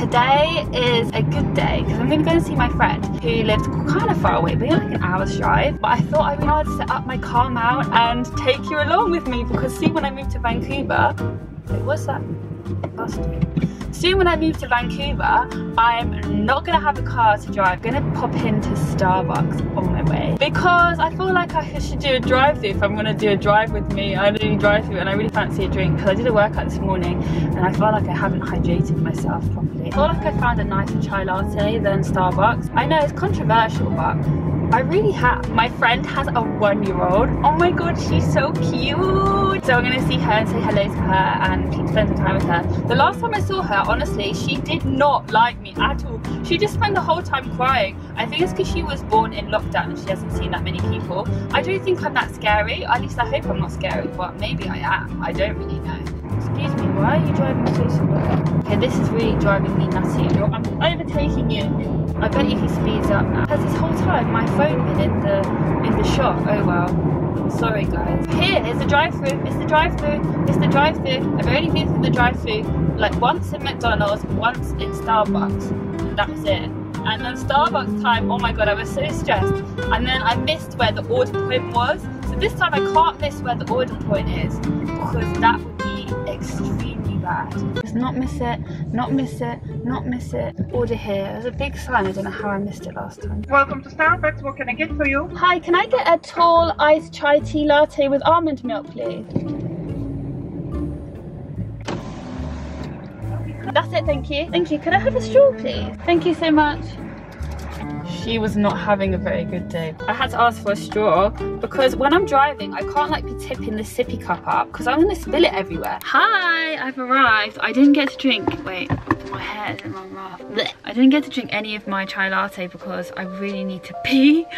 Today is a good day because I'm going to go and see my friend who lives kind of far away, maybe like an hour's drive. But I thought I would set up my car mount and take you along with me because see when I moved to Vancouver, wait, what's that? Soon when I move to Vancouver, I'm not gonna have a car to drive. I'm gonna pop into Starbucks on my way because I feel like I should do a drive-through if I'm gonna do a drive with me. I do drive-through and I really fancy a drink because I did a workout this morning and I feel like I haven't hydrated myself properly. I feel like I found a nicer chai latte than Starbucks. I know it's controversial, but I really have. My friend has a one-year-old. Oh my god, she's so cute. So I'm gonna see her and say hello to her and spend some time with her. The last time I saw her, honestly, she did not like me at all. She just spent the whole time crying. I think it's because she was born in lockdown and she hasn't seen that many people. I don't think I'm that scary. At least I hope I'm not scary, but maybe I am. I don't really know. Excuse me, why are you driving so slow? Okay, this is really driving me nutty. I'm overtaking you. I bet you he speeds up now. Has this whole time my phone been in the in the shop? Oh well. Sorry guys. Here, Here is the drive-through. It's the drive-through. It's the drive-through. I've only been through the drive-through like once in McDonald's, once in Starbucks. That was it. And then Starbucks time, oh my god, I was so stressed. And then I missed where the order point was. So this time I can't miss where the order point is because that would be extremely bad. Just not miss it, not miss it, not miss it. Order here. There's a big sign. I don't know how I missed it last time. Welcome to Starbucks. What can I get for you? Hi, can I get a tall iced chai tea latte with almond milk, please? That's it, thank you. Thank you. Can I have a straw, please? Thank you so much she was not having a very good day. I had to ask for a straw because when I'm driving, I can't like be tipping the sippy cup up because I'm gonna spill it everywhere. Hi, I've arrived. I didn't get to drink, wait, my hair is in my mouth. Blech. I didn't get to drink any of my chai latte because I really need to pee.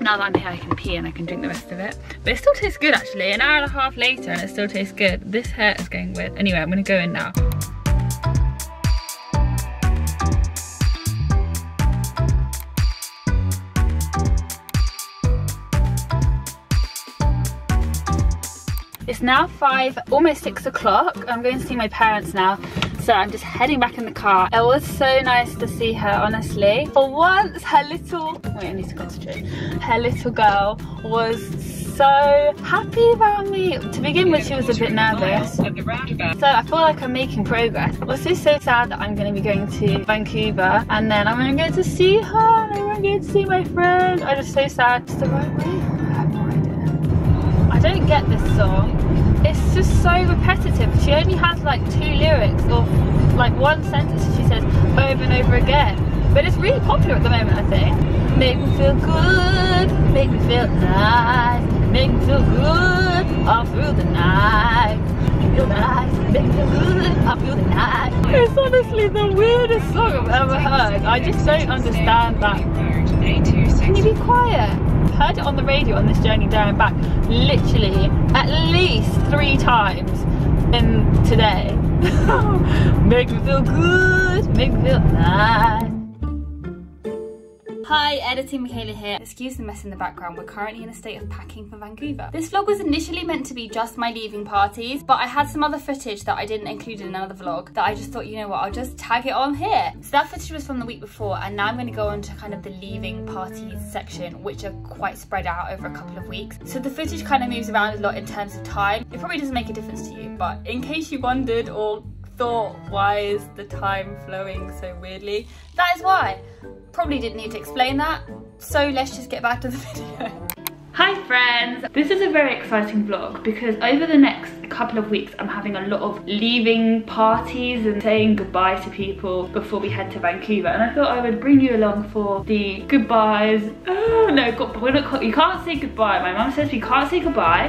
now that I'm here I can pee and I can drink the rest of it but it still tastes good actually an hour and a half later and it still tastes good this hair is going weird anyway I'm gonna go in now now five, almost six o'clock. I'm going to see my parents now. So I'm just heading back in the car. It was so nice to see her, honestly. For once, her little, wait, I need to concentrate. Her little girl was so happy about me. To begin with, she was a bit nervous. So I feel like I'm making progress. Also so sad that I'm going to be going to Vancouver and then I'm going to go to see her and I'm going to see my friend. I'm just so sad. It's the right way don't get this song. It's just so repetitive. She only has like two lyrics or like one sentence she says over and over again. But it's really popular at the moment, I think. Make me feel good, make me feel nice, make me feel good all through the night. Feel nice, make me feel good all through the night. It's honestly the weirdest song I've ever heard. I just don't understand that. Can you be quiet? Heard it on the radio on this journey there and back literally at least three times in today. make me feel good, make me feel nice. Hi, editing Michaela here. Excuse the mess in the background, we're currently in a state of packing for Vancouver. This vlog was initially meant to be just my leaving parties, but I had some other footage that I didn't include in another vlog that I just thought, you know what, I'll just tag it on here. So that footage was from the week before, and now I'm gonna go on to kind of the leaving parties section, which are quite spread out over a couple of weeks. So the footage kind of moves around a lot in terms of time. It probably doesn't make a difference to you, but in case you wondered or thought, why is the time flowing so weirdly? That is why. Probably didn't need to explain that, so let's just get back to the video. Hi friends! This is a very exciting vlog because over the next couple of weeks I'm having a lot of leaving parties and saying goodbye to people before we head to Vancouver and I thought I would bring you along for the goodbyes. Oh, no, We're not. you can't say goodbye. My mum says we can't say goodbye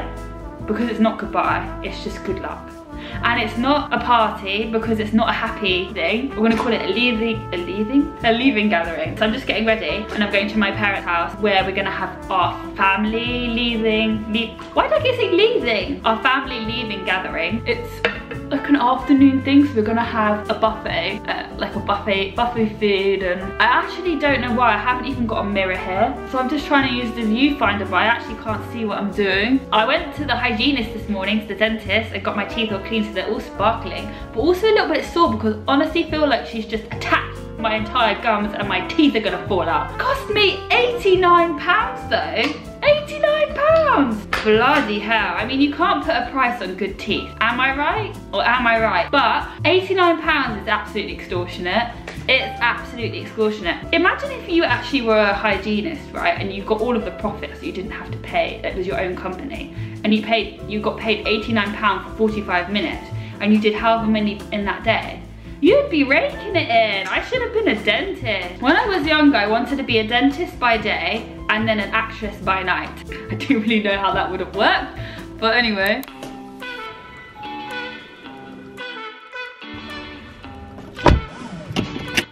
because it's not goodbye, it's just good luck and it's not a party because it's not a happy thing. We're gonna call it a leaving, a leaving? A leaving gathering. So I'm just getting ready and I'm going to my parents' house where we're gonna have our family leaving, leave, why did I keep saying leaving? Our family leaving gathering. It's like an afternoon thing. So we're gonna have a buffet, uh, like a buffet, buffet food. And I actually don't know why. I haven't even got a mirror here. So I'm just trying to use the viewfinder, but I actually can't see what I'm doing. I went to the hygienist this morning, to the dentist, and got my teeth all clean so they're all sparkling. But also a little bit sore because honestly feel like she's just attacked my entire gums and my teeth are gonna fall out. Cost me 89 pounds though. 89 pounds! Bloody hell. I mean, you can't put a price on good teeth. Am I right? Or am I right? But 89 pounds is absolutely extortionate. It's absolutely extortionate. Imagine if you actually were a hygienist, right? And you got all of the profits you didn't have to pay. It was your own company. And you paid, you got paid 89 pounds for 45 minutes. And you did however many in that day. You'd be raking it in. I should have been a dentist. When I was younger, I wanted to be a dentist by day and then an actress by night. I don't really know how that would have worked, but anyway.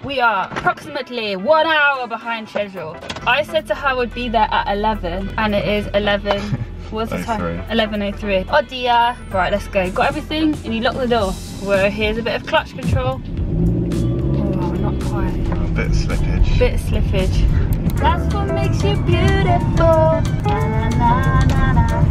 We are approximately one hour behind schedule. I said to her I would be there at 11 and it is 11 What's the oh, time? 11.03. Oh dear. Right, let's go. Got everything and you lock the door. Well, here's a bit of clutch control. Oh, not quite. A bit of slippage. Bit of slippage. That's what makes you beautiful. Na, na, na,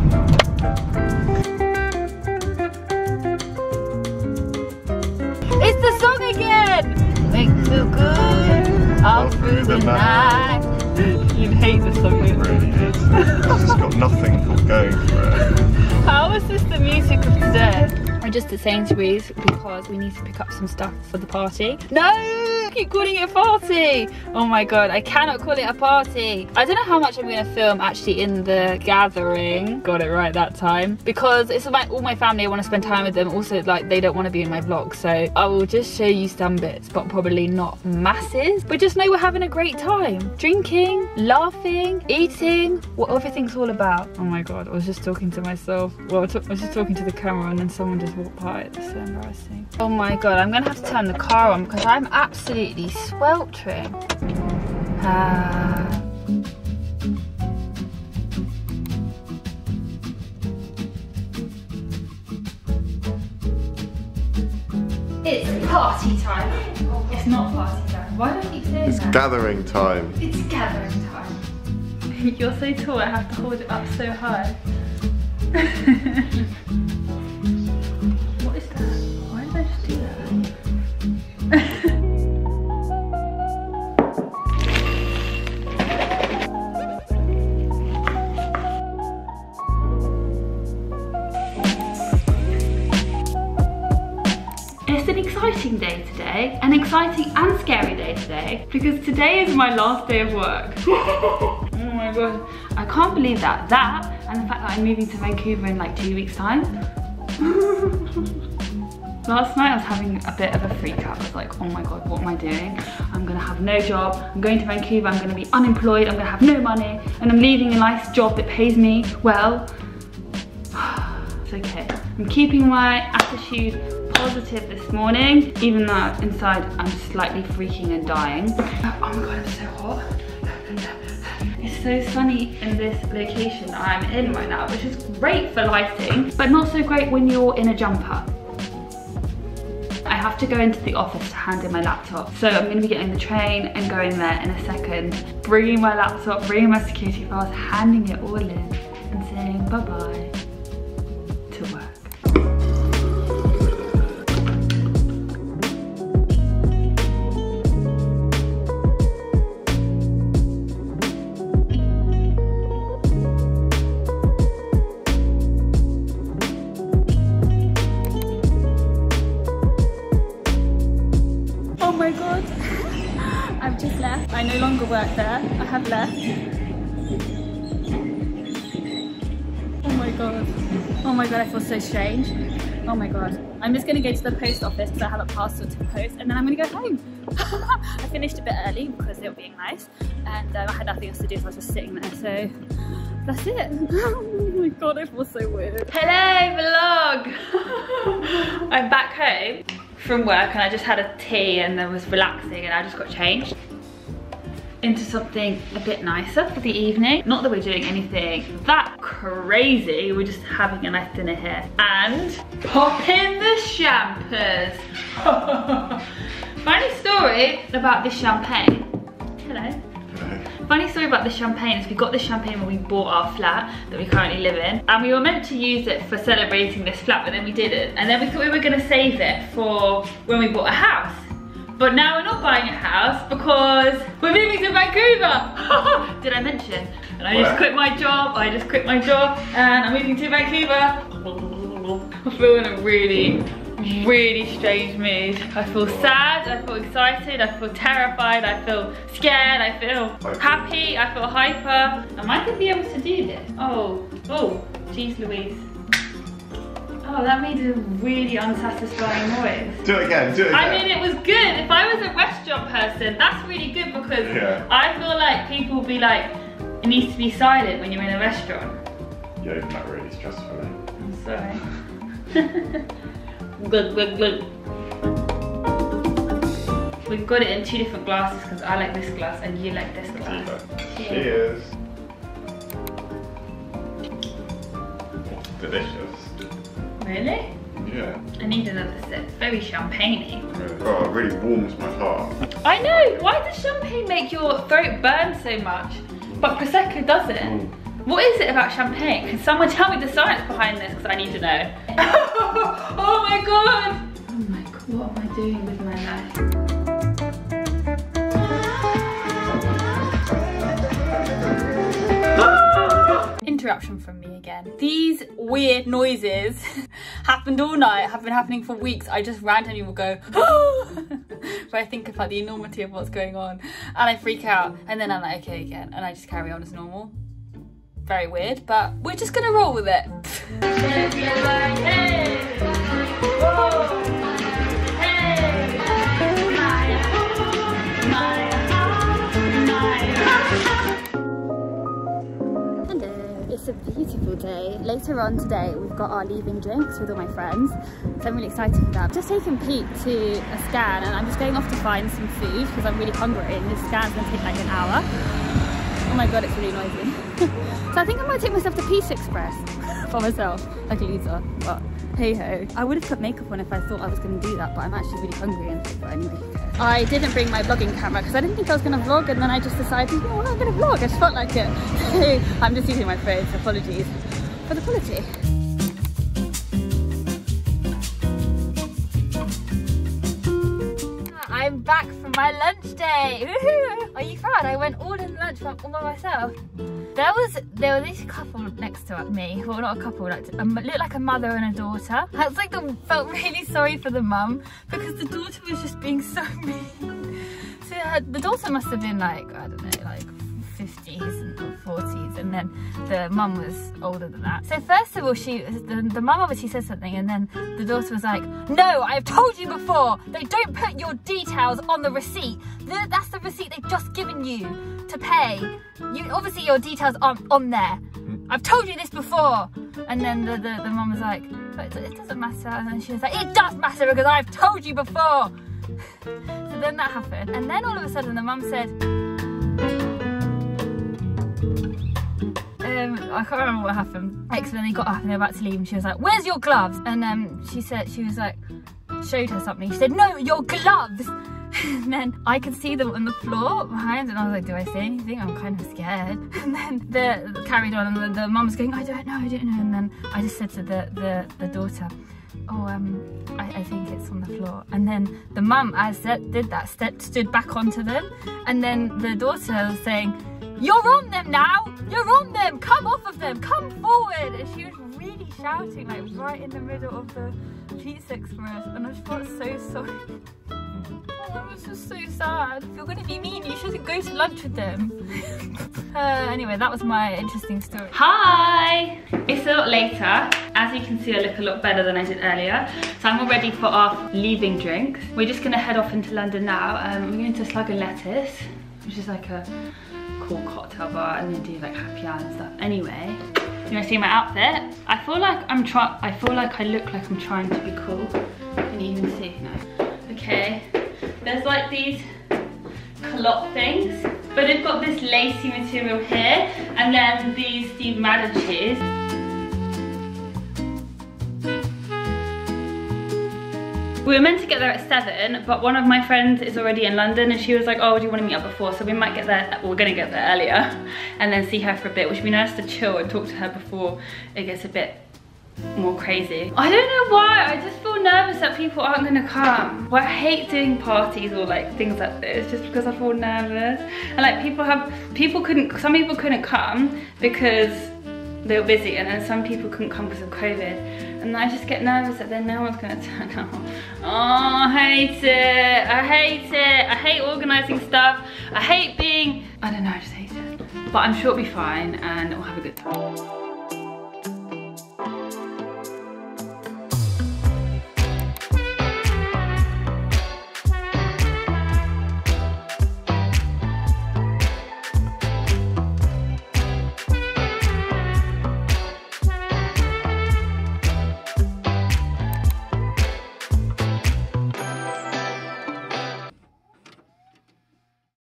It's the song again! Make feel good all through the night. You'd hate the song. It really is. it's got nothing going for it. How is this the music of today? We're just at Sainsbury's because we need to pick up some stuff for the party. No! Keep calling it a party! Oh my god, I cannot call it a party. I don't know how much I'm gonna film actually in the gathering. Got it right that time. Because it's my, all my family, I wanna spend time with them. Also, like, they don't wanna be in my vlog. So I will just show you some bits, but probably not masses. But just know we're having a great time. Drinking, laughing, eating, what everything's all about. Oh my god, I was just talking to myself. Well, I was just talking to the camera and then someone just just walked by. It's so embarrassing. Oh my god, I'm gonna have to turn the car on because I'm absolutely sweltering. Ah. It's party time. It's not party time. Why do I keep saying it's that? It's gathering time. It's gathering time. You're so tall, I have to hold it up so high. exciting day today, an exciting and scary day today, because today is my last day of work. oh my god, I can't believe that. That, and the fact that I'm moving to Vancouver in like two weeks time. Last night I was having a bit of a freak out. I was like, oh my God, what am I doing? I'm gonna have no job. I'm going to Vancouver. I'm gonna be unemployed. I'm gonna have no money. And I'm leaving a nice job that pays me well. it's okay. I'm keeping my attitude positive this morning, even though inside I'm slightly freaking and dying. Oh my god, it's so hot. It's so sunny in this location I'm in right now, which is great for lighting, but not so great when you're in a jumper. I have to go into the office to hand in my laptop. So I'm gonna be getting the train and going there in a second, bringing my laptop, bringing my security files, handing it all in and saying bye-bye. Strange. Oh my god. I'm just gonna go to the post office because I have a parcel to post and then I'm gonna go home. I finished a bit early because it was being nice and um, I had nothing else to do so I was just sitting there. So that's it. oh my god, I feel so weird. Hello vlog! I'm back home from work and I just had a tea and then was relaxing and I just got changed. Into something a bit nicer for the evening. Not that we're doing anything that crazy, we're just having a nice dinner here. And pop in the champers. Funny story about this champagne. Hello. Funny story about the champagne is we got the champagne when we bought our flat that we currently live in and we were meant to use it for celebrating this flat but then we didn't and then we thought we were going to save it for when we bought a house but now we're not buying a house because we're moving to Vancouver did I mention and I just quit my job I just quit my job and I'm moving to Vancouver I feel in a really really strange mood. I feel sad, I feel excited, I feel terrified, I feel scared, I feel happy, I feel hyper. Am I gonna be able to do this? Oh, oh, jeez Louise. Oh, that made a really unsatisfying noise. Do it again, do it again. I mean, it was good. If I was a restaurant person, that's really good because Yeah. I feel like people will be like, it needs to be silent when you're in a restaurant. You're even that really stressful. eh? I'm sorry. glug, glug, glug. We've got it in two different glasses because I like this glass and you like this glass. Cheers. Delicious. Really? Yeah. I need another sip. Very champagne Really. Oh, it really warms my heart. I know. Why does champagne make your throat burn so much? But Prosecco doesn't. Hmm. What is it about champagne? Can someone tell me the science behind this? Because I need to know. oh my god! Oh my god, what am I doing with my life? Interruption from me again. These weird noises happened all night, have been happening for weeks. I just randomly will go, where I think about the enormity of what's going on and I freak out and then I'm like, okay again, and I just carry on as normal. Very weird, but we're just gonna roll with it. Later on today, we've got our leaving drinks with all my friends, so I'm really excited for that. Just taking Pete to a scan and I'm just going off to find some food because I'm really hungry and this scan's gonna take like an hour. Oh my god, it's really noisy. so I think I might take myself to Pizza Express for myself, like a loser, but hey ho. I would have put makeup on if I thought I was gonna do that, but I'm actually really hungry and but anyway. I didn't bring my vlogging camera because I didn't think I was gonna vlog and then I just decided, what, I'm gonna vlog, I just felt like it. I'm just using my phone, so apologies for the quality. I'm back from my lunch day. Are you proud? I went all in lunch all by myself. There was there was this couple next to me. Well, not a couple, like a, looked like a mother and a daughter. I was like, the, felt really sorry for the mum because the daughter was just being so mean. So uh, the daughter must have been like I don't know, like 50s and 40s, and then the mum was older than that. So first of all, she the, the mum obviously said something, and then the daughter was like, "No, I've told you before. They don't put your details on the receipt. That's the receipt they've just given you to pay. You obviously your details aren't on there. I've told you this before." And then the the, the mum was like, "But it doesn't matter." And then she was like, "It does matter because I've told you before." so then that happened, and then all of a sudden the mum said. Um, I can't remember what happened. So got up and they were about to leave and she was like, where's your gloves? And um, she said, she was like, showed her something. She said, no, your gloves. And then I could see them on the floor behind and I was like, do I say anything? I'm kind of scared. And then the carried on and the, the mum was going, I don't know, I don't know. And then I just said to the, the, the daughter, oh, um, I, I think it's on the floor. And then the mum, as that did that, stepped, stood back onto them. And then the daughter was saying, you're on them now! You're on them! Come off of them! Come forward! And she was really shouting, like right in the middle of the Pizza Express. And I just felt so sorry. Oh, that was just so sad. If you're gonna be mean, you shouldn't go to lunch with them. uh, anyway, that was my interesting story. Hi! It's a lot later. As you can see, I look a lot better than I did earlier. So I'm all ready for our leaving drinks. We're just gonna head off into London now. Um, we're going to Slug and Lettuce, which is like a cool cocktail bar and they do like happy hour and stuff. Anyway, you wanna see my outfit? I feel like I'm trying, I feel like I look like I'm trying to be cool. Can you even see? No. Okay. There's like these culotte things But they've got this lacy material here and then these Steve Madden shoes. We were meant to get there at seven, but one of my friends is already in London and she was like, oh, do you want to meet up before? So we might get there, we're gonna get there earlier and then see her for a bit, which would be nice to chill and talk to her before it gets a bit more crazy. I don't know why, I just feel nervous that people aren't gonna come. Well, I hate doing parties or like things like this just because I feel nervous. And like people have, people couldn't, some people couldn't come because they were busy and then some people couldn't come because of COVID. And I just get nervous that then no one's gonna turn up. Oh, I hate it, I hate it. I hate organizing stuff. I hate being, I don't know, I just hate it. But I'm sure it'll be fine and we'll have a good time.